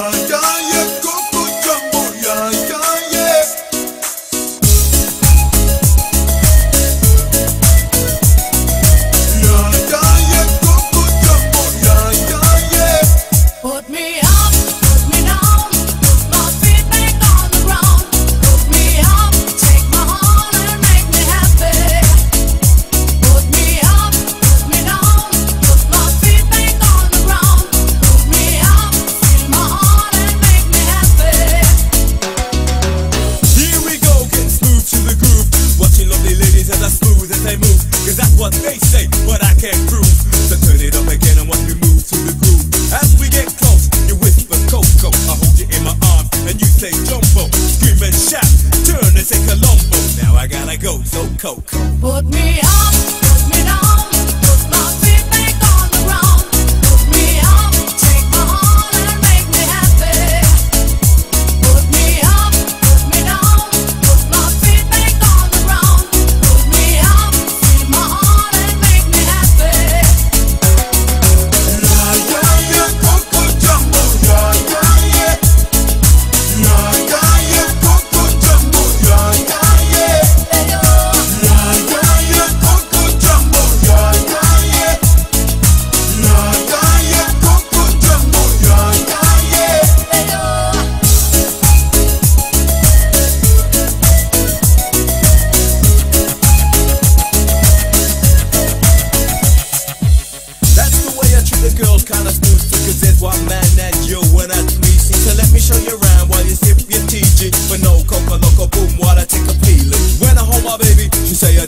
done, done. What they say, but I can't prove. So turn it up again and watch me move to the groove. As we get close, you whisper Coco. I hold you in my arms and you say Jamboo. Scream and shout, turn and say Colombo. Now I gotta go, so Coco. Put me on.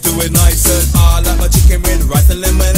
do it nicer. I like my chicken with rice and lemon.